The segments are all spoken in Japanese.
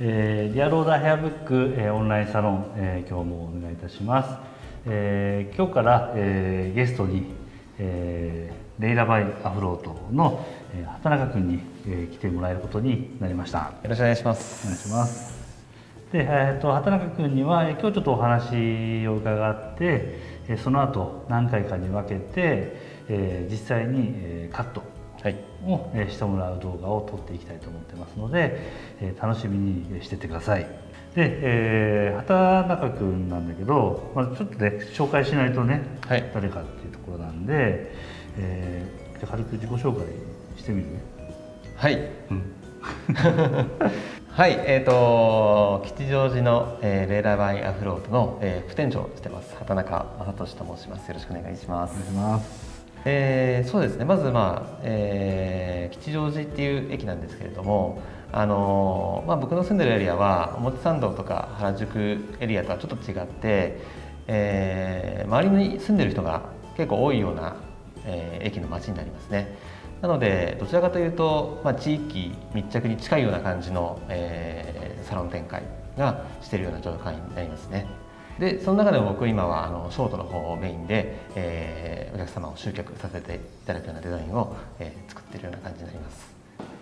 えー、リアローダーヘアブック、えー、オンラインサロン、えー、今日もお願いいたします、えー、今日から、えー、ゲストに、えー、レイラバイアフロートの、えー、畑中君に、えー、来てもらえることになりました。よろしくお願いします。お願いします。で、えーと、畑中君には今日ちょっとお話を伺って、えー、その後何回かに分けて、えー、実際に、えー、カットを、はい、してもらう動画を撮っていきたいと思ってますので、え楽しみにしててください。で、えー、畑中君なんだけど、まあ、ちょっとね紹介しないとね、はい、誰かっていうところなんで、えー、じゃ軽く自己紹介してみる？はい、うん。はい、えーと、吉祥寺の、えー、レーラーバイアフロートの、えー、副店長をしてます畑中正俊と申します。よろしくお願いします。お願いしますえー、そうですねまず、まあえー、吉祥寺っていう駅なんですけれども、あのー、まあ、僕の住んでるエリアは表参道とか原宿エリアとはちょっと違って、えー、周りに住んでる人が結構多いような、え、駅の街になりますね。なのでどちらかというと、まあ、地域密着に近いような感じの、え、サロン展開がしているような状態になりますね。でその中でも僕今はあのショートの方をメインで、えー、お客様を集客させていただくようなデザインを、えー、作っているような感じになります。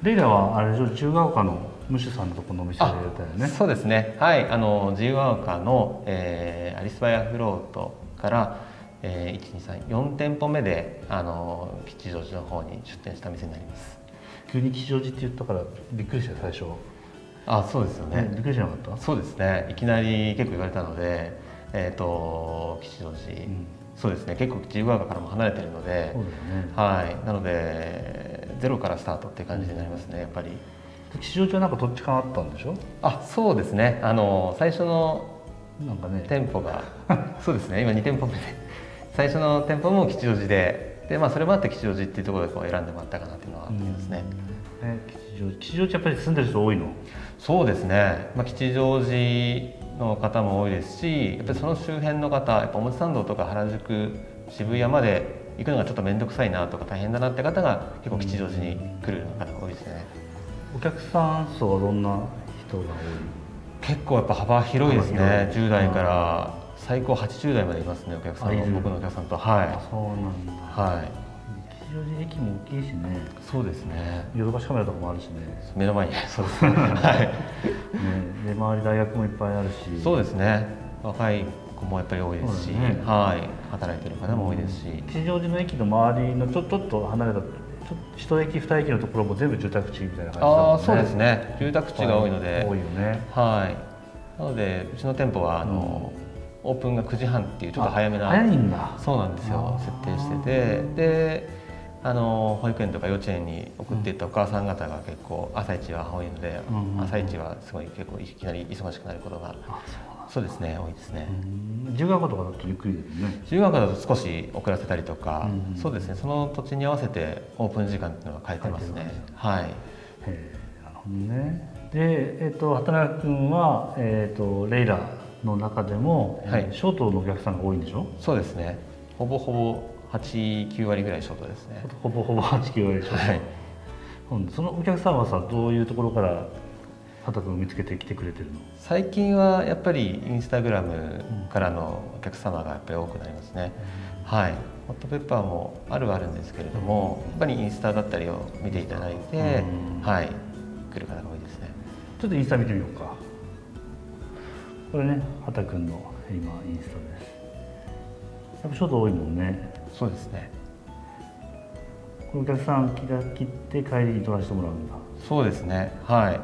レイラはあれでしょ自由が丘のムシュさんのところのお店でやったよね。そうですね。はい。あの自由が丘の、えー、アリスバイアフロートから、えー、1234店舗目であの吉祥寺の方に出店した店になります。急に吉祥寺って言ったからびっくりした最初あそうですよね、びっくりしなかった？そうですね。いきなり結構言われたのでえっ、ー、と吉祥寺、うん、そうですね。結構自由が丘からも離れてるので、ね、はい。なのでゼロからスタートっていう感じになりますねやっぱり。吉祥寺はなんかどっちかあったんでしょ？あそうですね。あの最初のなんかね。店舗が そうですね。今2店舗目で。最初の店舗も吉祥寺でで、まあ、それもあって吉祥寺っていうところでこう選んでもらったかなっていうのはありますね、え吉祥寺吉祥寺やっぱり住んでる人多いの？そうですね、まあ、吉祥寺の方も多いですしやっぱりその周辺の方やっぱ表参道とか原宿渋谷まで行くのがちょっと面倒くさいなとか大変だなって方が結構吉祥寺に来る方が多いですね。お客さん層はどんな人が多い結構やっぱ幅広いですね。10代から最高80代までいますねお客さん僕のお客さんと。はい。そうなんだ。はい吉祥寺駅も大きいしね。そうですね。ヨドバシカメラとかもあるしね。目の前に。そうですねはい。ねで周り大学もいっぱいあるし。そうですね。若い子もやっぱり多いですし、ね、はい。働いてる方も多いですし、うん、吉祥寺の駅の周りのちょちょっと離れた一駅二駅のところも全部住宅地みたいな感じだね、あそうですね。住宅地が多いので、多いよね。はい。なのでうちの店舗はあの、うん、オープンが9時半っていうちょっと早めな早いんだ。そうなんですよ。設定してて。であの保育園とか幼稚園に送っていったお母さん方が結構朝一は多いので、朝一はすごい結構いきなり忙しくなることがそうですね多いですね。自由学校とかだとゆっくりですね。自由学校だと少し遅らせたりとか、そうですね。その土地に合わせてオープン時間っていうのは変えてますね。はいへえなるほどね。で、えーと、畑中君は、えーと、レイラの中でも、はい、ショートのお客さんが多いんでしょ？そうですね。ほぼほぼ89割ぐらいショートですね。ほぼほぼ89割ショート、はい、そのお客さんはさどういうところから畑君を見つけてきてくれてるの？最近はやっぱりインスタグラムからのお客様がやっぱり多くなりますね、うん、はい。ホットペッパーもあるはあるんですけれども、やっぱりインスタだったりを見ていただいて、うん、はい。来る方が多いですね。ちょっとインスタ見てみようか。これね畑君の今インスタですやっぱショート多いもんね。そうですね。このお客さん気が切って帰りに取らせてもらうんだ。そうですね。はい。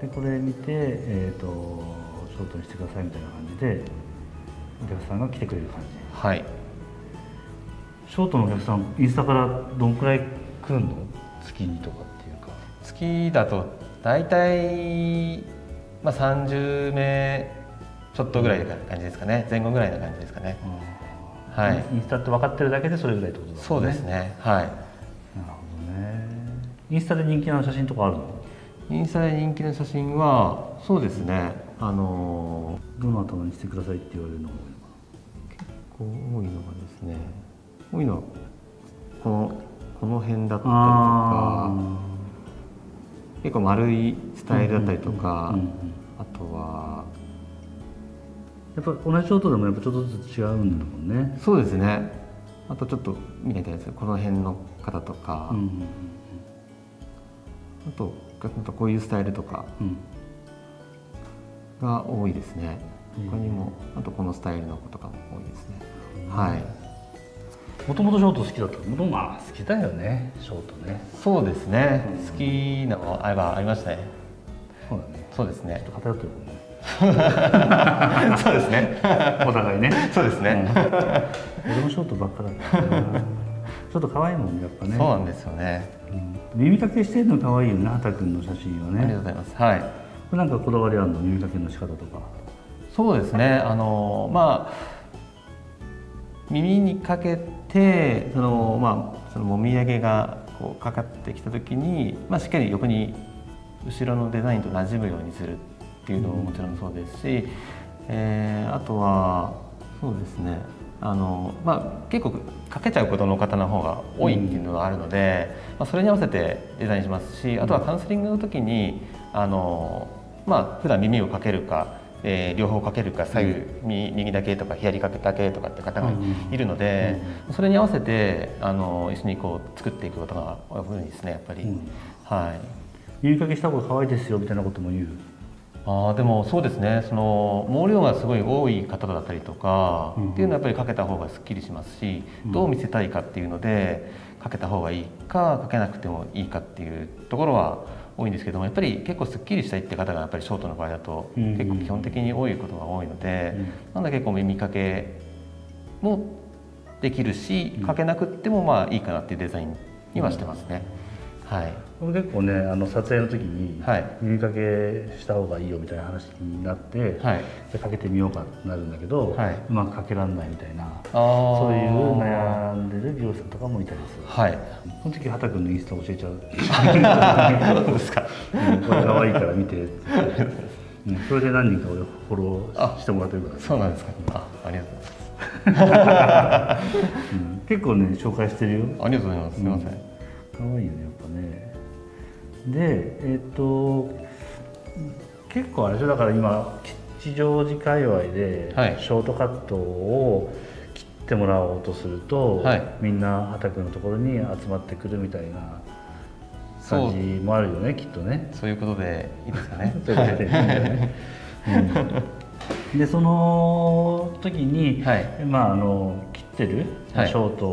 でこれ見て、えーと、ショートにしてくださいみたいな感じでお客さんが来てくれる感じ。はい。ショートのお客さんインスタからどんくらい来るの？月にとかっていうか。月だと大体、まあ、30名ちょっとぐらいな感じですかね。前後ぐらいな感じですかね、うんはい、インスタって分かってるだけでそれぐらいってことだ、ね、そうですね。はい。なるほどね。インスタで人気の写真とかあるの？インスタで人気の写真はそうですね。あのどの頭にしてくださいって言われるのが結構多いのがですね。多いのはこのこの辺だったりとか結構丸いスタイルだったりとか、あとはやっぱ同じショートでもやっぱちょっとずつ違うんだもんね。そうですね。あとちょっと見れたやつこの辺の方とか、うんあとこういうスタイルとかが多いですね、うん、他にも。あとこのスタイルの子とかも多いですね、うん、はい。もともとショート好きだったもともまあ好きだよね。ショートね。そうですね、うん、好きなのあればありましたね。そうだね。そうですね。偏ってるもんね そうですね。お互いね。そうですね。俺もショートばっかだったちょっと可愛いもんやっぱね。そうなんですよね。うん、耳かけしてるの可愛いよね、畑君の写真はね。ありがとうございます。はい。これなんかこだわりあるの耳かけの仕方とか。そうですね。あのまあ耳にかけてそのまあそのもみあげがこうかかってきた時に、まあしっかり横に後ろのデザインと馴染むようにするっていうのももちろんそうですし、えー、あとはそうですねあの、まあ、結構かけちゃうことの方の方が多いっていうのがあるので、うん、まあ、それに合わせてデザインしますしあとはカウンセリングの時にあの、まあ普段耳をかけるかえー、両方かけるか左右、うん、右だけとか左かけだけとかって方がいるので、うん、それに合わせてあの一緒にこう作っていくことが多いですねやっぱり、うん、はい。耳かけした方が可愛いですよみたいなことも言うあでもそうですね。その毛量がすごい多い方だったりとか、うん、っていうのはやっぱりかけた方がすっきりしますし、うん、どう見せたいかっていうのでかけた方がいいかかけなくてもいいかっていうところは多いんですけどもやっぱり結構すっきりしたいって方がやっぱりショートの場合だと結構基本的に多いことが多いので、うん、なんで結構耳かけもできるしかけなくてもまあいいかなっていうデザインにはしてますね。はい結構ねあの撮影の時に耳かけした方がいいよみたいな話になって、はい、かけてみようかってなるんだけど、はい、うまくかけられないみたいなそういう悩んでる美容師さんとかもいたりする、はい、その時畑君のインスタ教えちゃう。そうですか、うん、これ可愛いから見てってうん、それで何人か俺フォローしてもらってるから、そうなんですか、あありがとうございます、うん、結構ね紹介してるよ。ありがとうございます。すみません、可愛いよねやっぱねでえっ、と結構あれでしょだから今吉祥寺界隈でショートカットを切ってもらおうとすると、はい、みんな畑のところに集まってくるみたいな感じもあるよねきっとね。そういうことでいいですかね。そういうことでいいんだよね、うん、でその時に、はい、まああの切ってるショート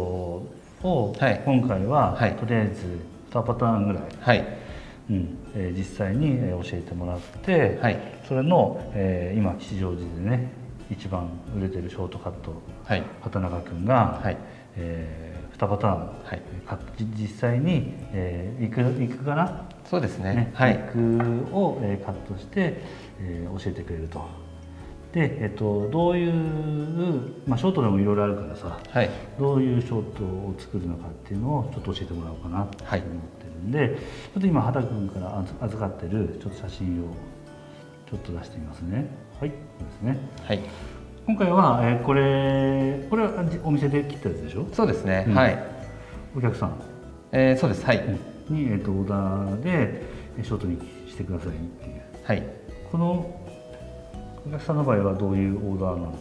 を、今回は、とりあえず2パターンぐらい、はいうん。えー、実際に教えてもらって、はい、それの、えー、今吉祥寺でね一番売れてるショートカット、はい、畑中君が、はい。えー、2パターン、はい、実際に、えー、いくいくかな？そうですね。ね、はい、くを、えー、カットして、えー、教えてくれると。で、えっと、どういう、まあ、ショートでもいろいろあるからさ、はい、どういうショートを作るのかっていうのをちょっと教えてもらおうかなと思ってんでちょっと今畑君から預かってるちょっと写真をちょっと出してみますね。はいこれですね。はい。今回は、えー、これこれはお店で切ったやつでしょ？そうですね、うん、はい。お客さん。えー、そうです。はい、に、えーと、オーダーでショートにしてくださいっていう。はい。このお客さんの場合はどういうオーダーなの？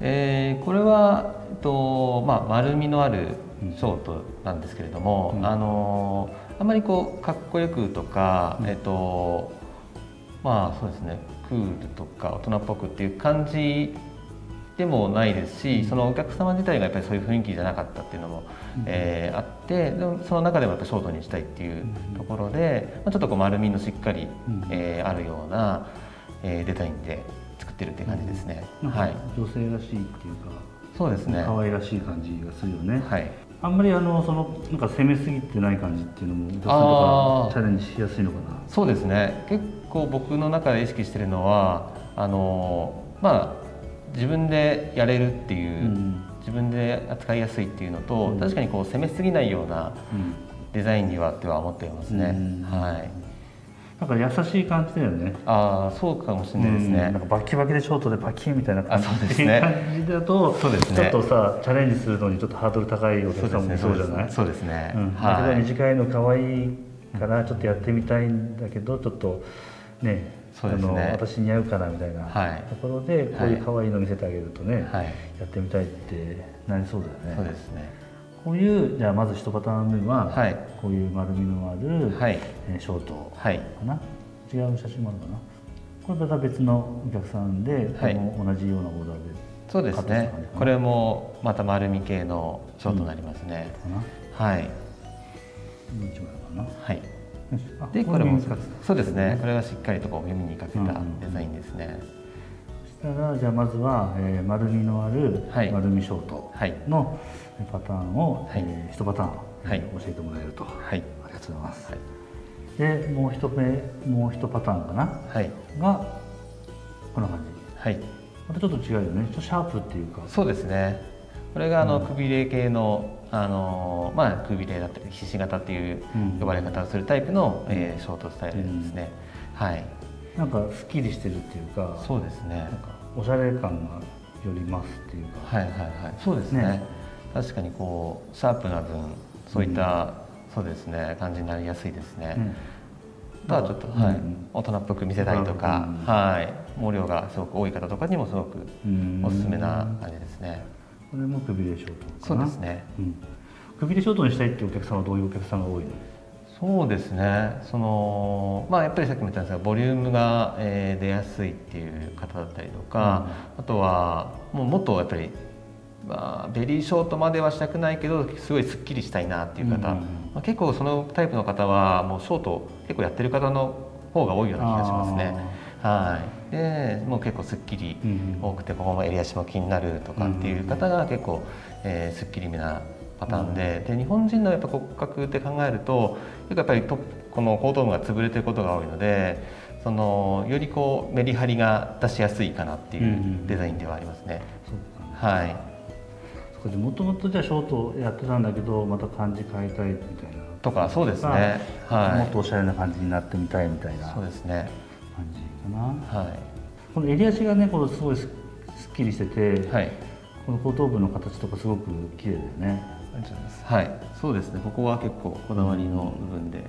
えー、これは、えっとまあ、丸みのあるショートなんですけれども、うん、あのあまりこうかっこよくとか、うん、えっとまあそうですねクールとか大人っぽくっていう感じでもないですし、うん、そのお客様自体がやっぱりそういう雰囲気じゃなかったっていうのも、うん、えー、あってでもその中でもやっぱショートにしたいっていうところで、まあ、ちょっとこう丸みのしっかり、うん、えー、あるような、えー、デザインで作ってるっていう感じですね。はい、女性らしいっていうかそうですね。可愛らしい感じがするよね。はいあんまりあのそのなんか攻めすぎてない感じっていうのも女性とかチャレンジしやすいのかな。そうですね。結構僕の中で意識してるのはあのまあ自分でやれるっていう、うん、自分で扱いやすいっていうのと、うん、確かにこう攻めすぎないようなデザインにはっては思っていますね、うん、はいなんか優しい感じだよね。ああそうかもしれないですね、うん、なんかバキバキでショートでバキみたいな感じ。です、ね、感じだとそうです、ね、ちょっとさチャレンジするのにちょっとハードル高いお客さんもそうじゃない？そうですね、うん、はい、短いの可愛いからちょっとやってみたいんだけどちょっとねそうですね、私似合うかなみたいなところで、こういう可愛いの見せてあげるとね、はい、やってみたいってなりそうだよね。そうですねこういうじゃあまず一パターン目は、はい、こういう丸みのある、はい。えー、ショートかな、違う写真もあるかな？これまた別のお客さんで、はい、この同じようなオーダーでそうですね。これもまた丸み系のショートになりますね、うん、はい。はい。でこれもそうですね。これはしっかりとこう耳にかけたデザインですね、そしたらじゃあまずは、えー、丸みのある丸みショートのパターンを、はい。えー、1パターン、はい、教えてもらえると、はい、ありがとうございます、はい、でもう一目もう一パターンかな、はい、がこんな感じ、はい、またちょっと違うよね。ちょっとシャープっていうか。そうですね。これがあの、くびれ系のあのまあ、くびれだったりひし形っていう呼ばれ方をするタイプの、うん、えー、ショートスタイルですね、うん、はい。なんかすっきりしてるっていうかそうですね。なんかおしゃれ感がよりますっていうか。はいはいはい。そうですね、ね、確かにこうシャープな分そういった、うん、そうですね感じになりやすいですね、ただちょっと、はい、大人っぽく見せたりとか、はい。毛量がすごく多い方とかにもすごくおすすめな感じですね。これもくびれショートそうですね、うん、くびれショートにしたいっていうお客さんはどういうお客さんが多いの？そうですね。そのまあやっぱりさっきも言ったんですがボリュームが、えー、出やすいっていう方だったりとか、うん、あとはもうもっとやっぱりまあ、ベリーショートまではしたくないけどすごいすっきりしたいなっていう方、うん、まあ、結構そのタイプの方はもうショート結構やってる方の方が多いような気がしますね。はい。でもう結構すっきり多くて、ここも襟足も気になるとかっていう方が結構、えー、すっきりめなパターンで,、で日本人のやっぱ骨格って考えるとやっぱりとこの後頭部が潰れてることが多いのでそのよりこうメリハリが出しやすいかなっていうデザインではありますね。はいもともとじゃあショートやってたんだけどまた感じ変えたいみたいな。とかそうですね、はい、もっとおしゃれな感じになってみたいみたいなそうですね。感じかな、はい、この襟足がねこのすごいすっきりしてて、はい、この後頭部の形とかすごく綺麗だよね。はい。そうですね。ここは結構こだわりの部分で、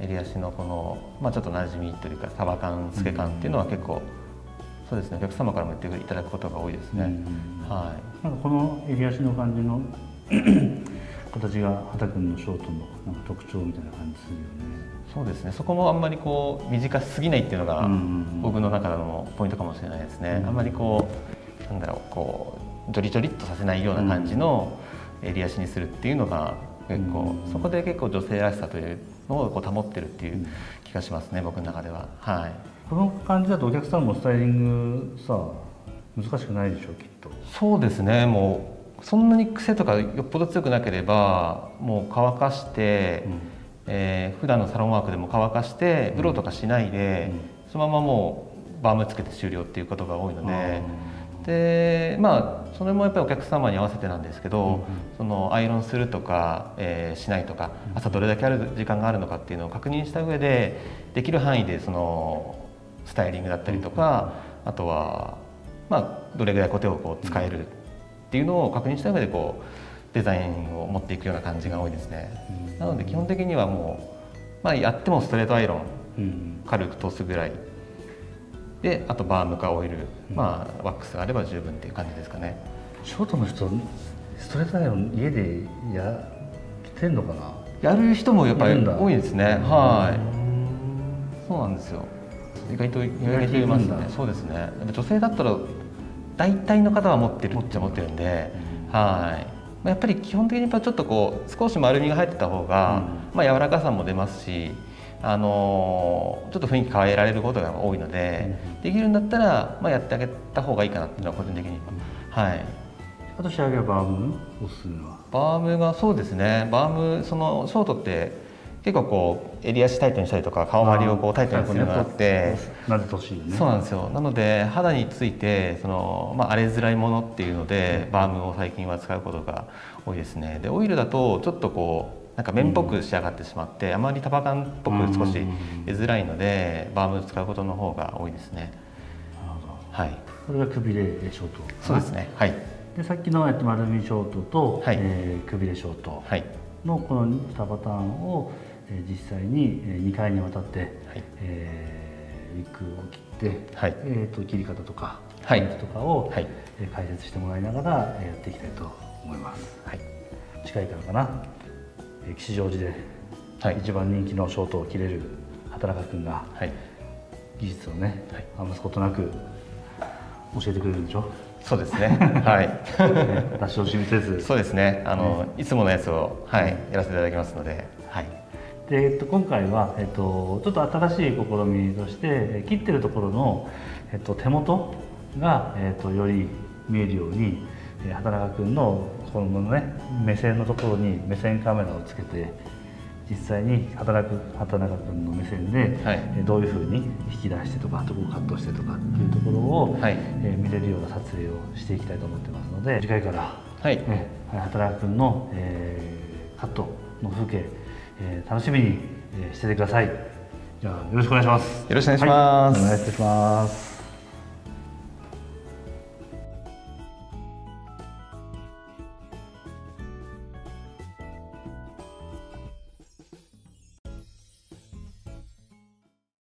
襟足のこの、まあ、ちょっと馴染みというかサバ感透け感っていうのは結構、そうですね。お客様からも言っていただくことが多いですね、はい、なんかこの襟足の感じの 形が畑君のショートのなんか特徴みたいな感じするよね。そうですね。そこもあんまりこう短すぎないっていうのが僕の中のポイントかもしれないですね、あんまりこうなんだろうこうジョリジョリっとさせないような感じの襟足にするっていうのが結構、そこで結構女性らしさというのをこう保ってるっていう気がしますね、僕の中では。はいこの感じだとお客さんもスタイリングさ難しくないでしょうきっと。そうですね。もうそんなに癖とかよっぽど強くなければもう乾かして、うん。えー、普段のサロンワークでも乾かしてブローとかしないで、うん、そのままもうバームつけて終了っていうことが多いので。でまあそれもやっぱりお客様に合わせてなんですけど、うんうん、そのアイロンするとか、えー、しないとか朝どれだけある時間があるのかっていうのを確認した上でできる範囲でそのスタイリングだったりとか、うん、あとは、まあ、どれぐらいこう手をこう使えるっていうのを確認した上でこうデザインを持っていくような感じが多いですね、うん、なので基本的にはもう、まあ、やってもストレートアイロン、うん、軽く通すぐらい。であとバームかオイル、まあ、ワックスがあれば十分っていう感じですかね。ショートの人ストレートアイロン家でやってんのかな？やる人もやっぱり多いですね。はい。そうなんですよ意外と意外といますねそうですね。女性だったら大体の方は持ってるっちゃ持ってるんで、はい。やっぱり基本的にちょっとこう少し丸みが入ってた方が、うん、まあ、柔らかさも出ますし、あのちょっと雰囲気変えられることが多いので、うん、できるんだったら、まあ、やってあげた方がいいかなっていうのは個人的に。は、はい。あと仕上げはバーム？おすすめは。バームがそうですね。バームそのショートって結構こう襟足タイトにしたりとか顔周りをこうタイトにするのがあってなぜとしいね。そうなんですよ。なので肌についてその、まあ、荒れづらいものっていうので、バームを最近は使うことが多いですね。でオイルだとちょっとこうなんか綿っぽく仕上がってしまって、あまり束感っぽく少し出づらいので、バーム使うことの方が多いですね。はい。これがくびれショート。そうですね。はい。でさっきの丸みショートと、はい。えー、くびれショートのこの2パターンをえ実際に2回にわたって、はい、えー、ウィッグを切って、はい、えーと、切り方とかポイントとかを、はい、解説してもらいながらやっていきたいと思います、はい、近いからかな吉祥寺で一番人気のショートを切れる畑中君が、はい、技術をね、はい、余すことなく教えてくれるんでしょ？そうですね。はい。出し惜しみせず。そうですね。あの、ね、いつものやつをはいやらせていただきますので。はい。で、えっと今回はえっとちょっと新しい試みとして切ってるところのえっと手元がえっとより見えるように畑中君のこのね目線のところに目線カメラをつけて実際に働く畑中君の目線で、はい、どういうふうに引き出してとかどこをカットしてとかっていうところを、はい、えー、見れるような撮影をしていきたいと思ってますので次回から、はい。えー、畑中君の、えー、カットの風景、えー、楽しみにしててください。じゃあよろしくお願いします。よろしくお願いします。はい、お願いします。